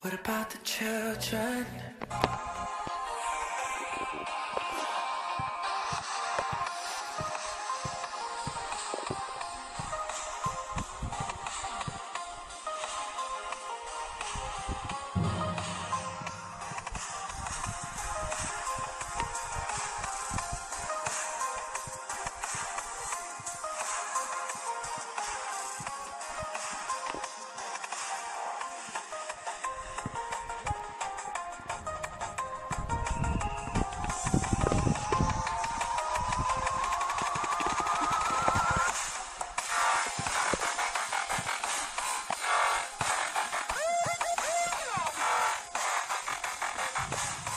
What about the children? you.